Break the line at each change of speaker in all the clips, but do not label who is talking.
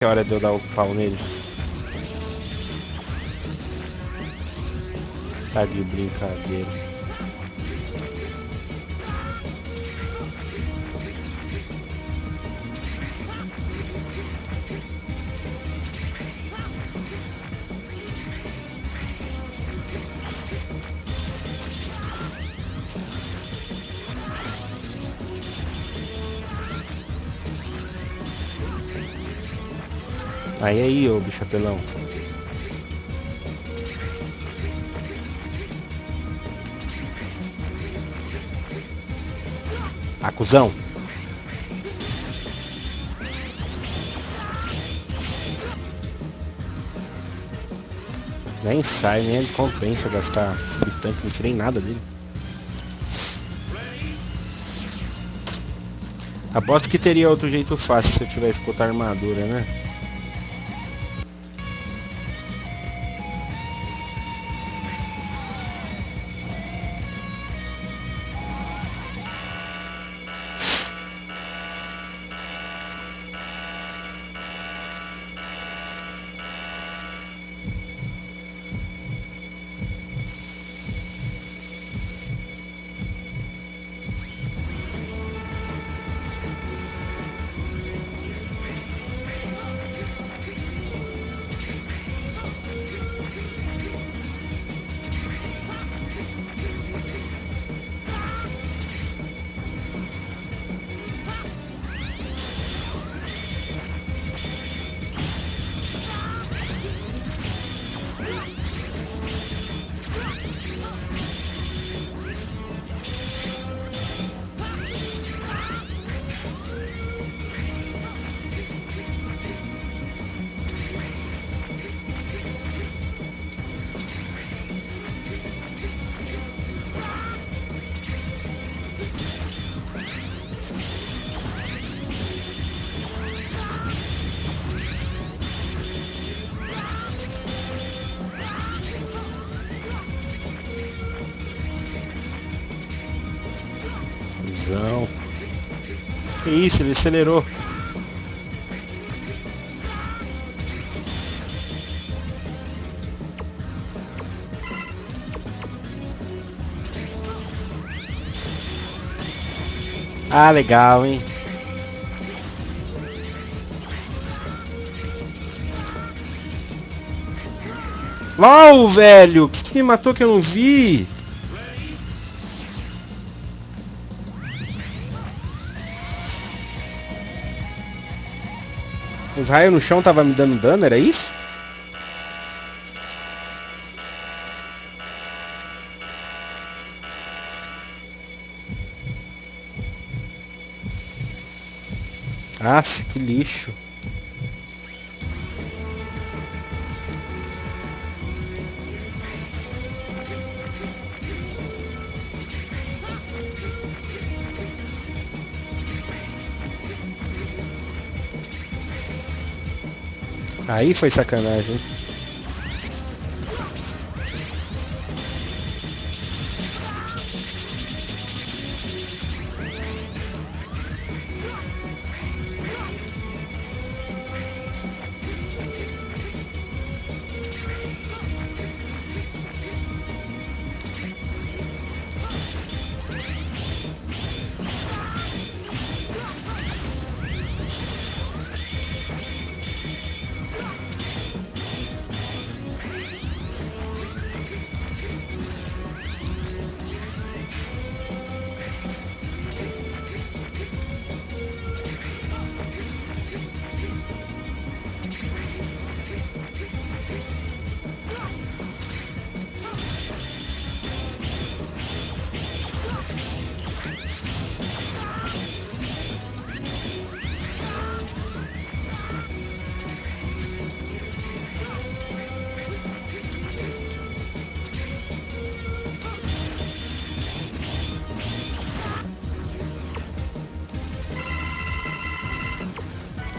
é hora de eu dar o pau nele. Tá de brincadeira. Aí aí, ô bicho apelão. Acusão. Nem sai, nem compensa gastar subtanque, não tirei nada dele. Aposto que teria outro jeito fácil se eu tivesse com outra armadura, né? Que isso, ele acelerou. Ah, legal, hein? LOL, velho! Que, que matou que eu não vi? Os raios no chão tava me dando dano, era isso? Ah, que lixo. Aí foi sacanagem.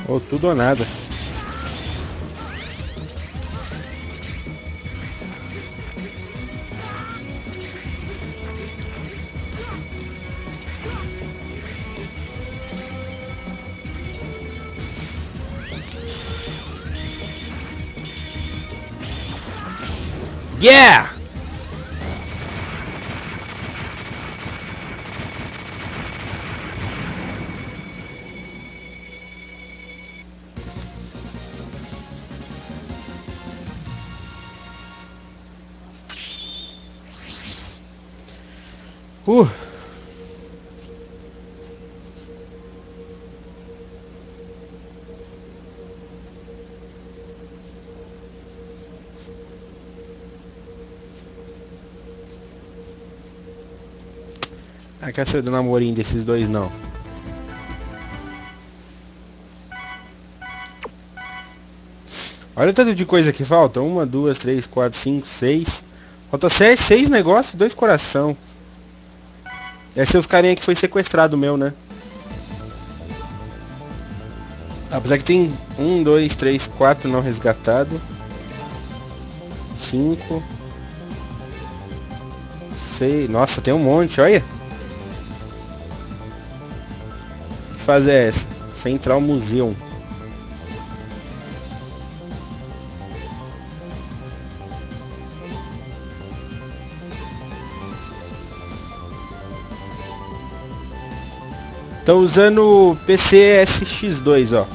Ou tudo ou nada. Yeah! Uh! Ah, quer ser do namorinho desses dois não. Olha o tanto de coisa que falta. Uma, duas, três, quatro, cinco, seis. Falta seis, seis negócios, dois coração. Deve ser os carinha que foi sequestrado meu, né? Apesar que tem um, dois, três, quatro não resgatado. Cinco. Seis. Nossa, tem um monte, olha. Que fase é essa? Central Museum. Tô usando o PCSX2, ó.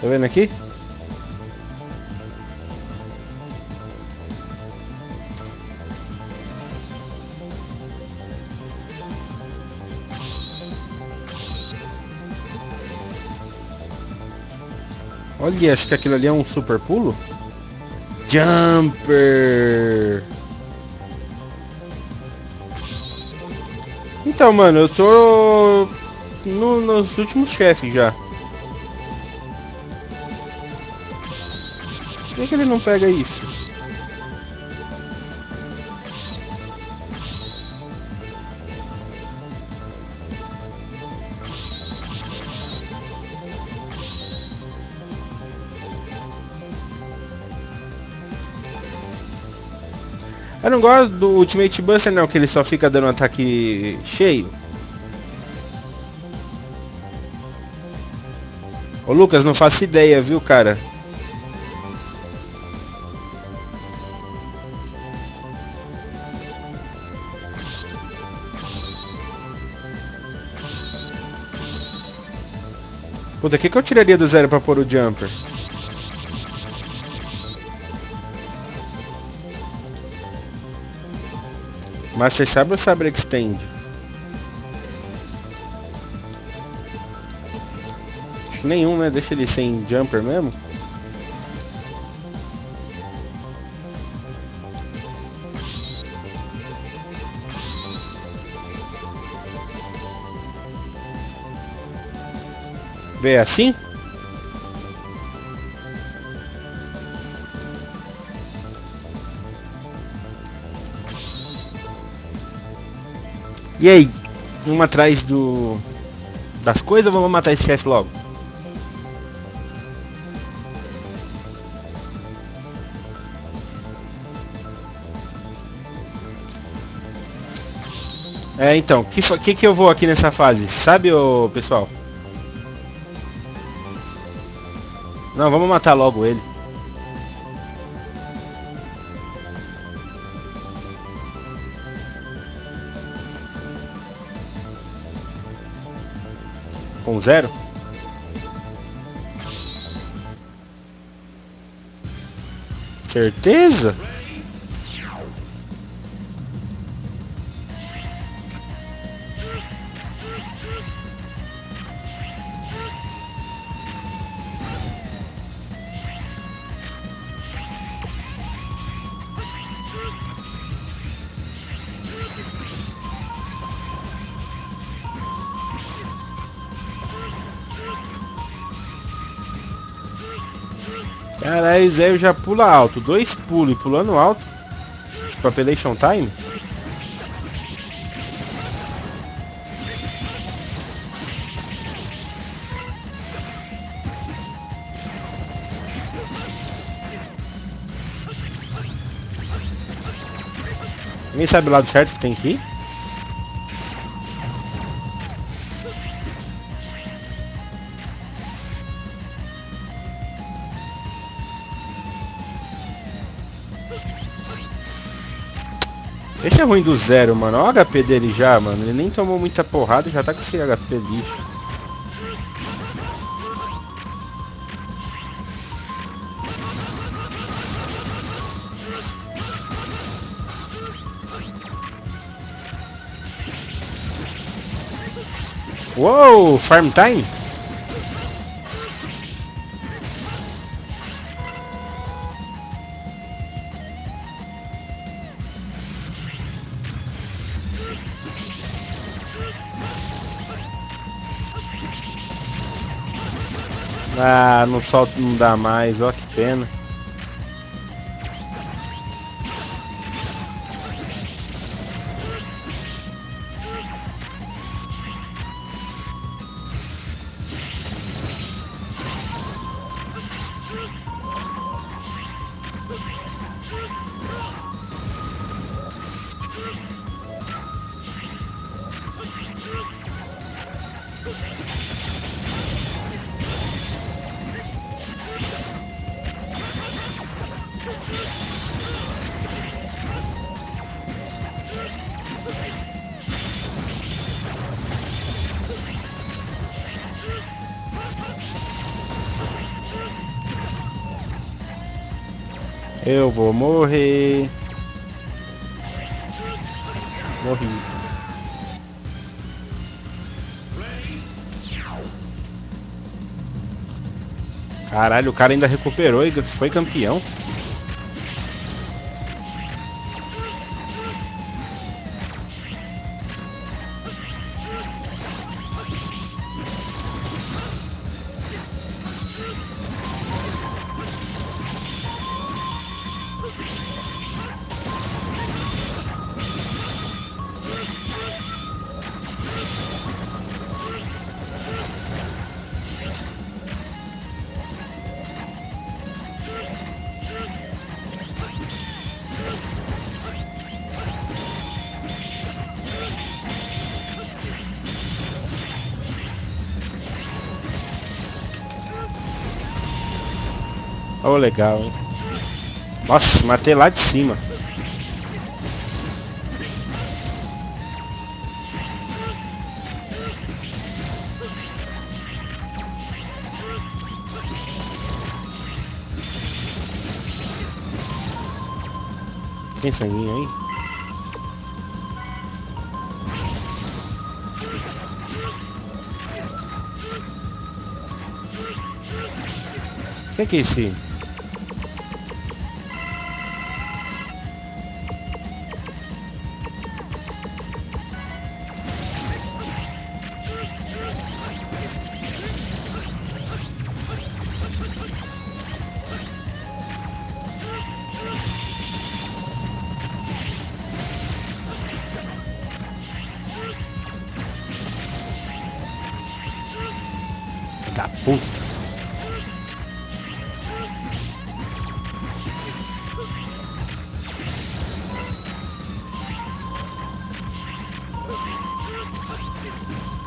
Tá vendo aqui? Olha, acho que aquilo ali é um super pulo. Jumper! Então, mano, eu tô no, nos últimos chefes já. Por que, que ele não pega isso? Eu não gosto do Ultimate Buster não, que ele só fica dando um ataque cheio. Ô Lucas, não faço ideia, viu, cara? Puta, o que, que eu tiraria do zero pra pôr o jumper? Master Sabre ou Sabre Extend? Acho nenhum, né? Deixa ele sem jumper mesmo. Vê assim? E aí? Vamos atrás do. das coisas ou vamos matar esse chefe logo? É, então, que, que que eu vou aqui nessa fase? Sabe, ô, pessoal? Não, vamos matar logo ele. Com zero? Certeza? Caralho, Zé já pula alto. Dois pulos e pulando alto. Papelation time? Ninguém sabe o lado certo que tem que ir? Esse é ruim do zero, mano. Olha o HP dele já, mano. Ele nem tomou muita porrada e já tá com esse HP lixo. Uou, farm time? Ah, no sol não dá mais, ó que pena. Eu vou morrer. Morri. Caralho, o cara ainda recuperou e foi campeão. Oh, legal, hein? Nossa, matei lá de cima. Tem sanguinho aí? O que, que é esse? Let's go.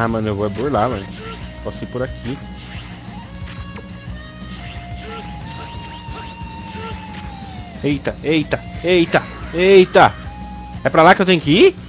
Ah, mano, eu vou burlar, mano. Posso ir por aqui. Eita, eita, eita, eita. É pra lá que eu tenho que ir?